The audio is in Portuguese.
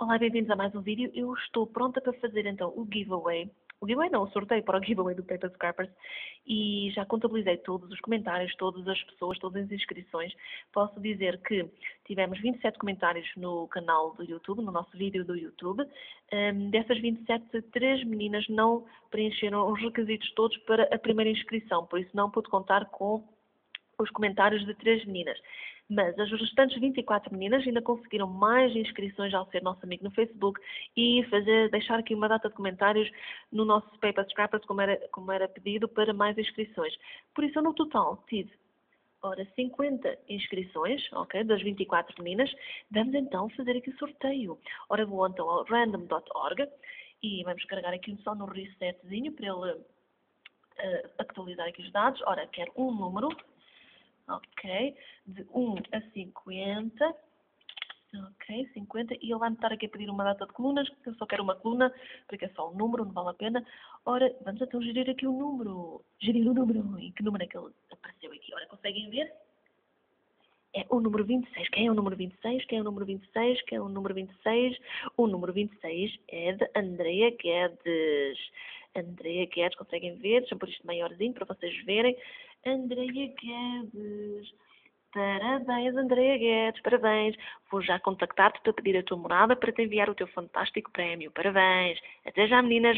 Olá, bem-vindos a mais um vídeo. Eu estou pronta para fazer então o giveaway. O giveaway não, o sorteio para o giveaway do Paper Scrappers e já contabilizei todos os comentários, todas as pessoas, todas as inscrições. Posso dizer que tivemos 27 comentários no canal do YouTube, no nosso vídeo do YouTube. Um, dessas 27, três meninas não preencheram os requisitos todos para a primeira inscrição, por isso não pude contar com os comentários de três meninas. Mas as restantes 24 meninas ainda conseguiram mais inscrições ao ser nosso amigo no Facebook e fazer, deixar aqui uma data de comentários no nosso Paper Scrappers, como era, como era pedido, para mais inscrições. Por isso, no total, tive Ora, 50 inscrições, ok, das 24 meninas. Vamos então fazer aqui o sorteio. Ora, vou então ao random.org e vamos carregar aqui só no resetzinho para ele uh, atualizar aqui os dados. Ora, quero um número, ok? De 1 a 50, ok? 50, e ele vai-me estar aqui a pedir uma data de colunas, eu só quero uma coluna, porque é só um número, não vale a pena. Ora, vamos então gerir aqui o número, gerir o número, em que número é que ele apareceu aqui? Ora, conseguem ver? É o número 26. Quem é o número 26? Quem é o número 26? Quem é o número 26? O número 26 é de Andrea Guedes. Andrea Guedes, conseguem ver? Deixa eu pôr isto maiorzinho para vocês verem. Andreia Guedes. Parabéns, Andreia Guedes, parabéns. Vou já contactar-te para pedir a tua morada para te enviar o teu fantástico prémio. Parabéns. Até já, meninas.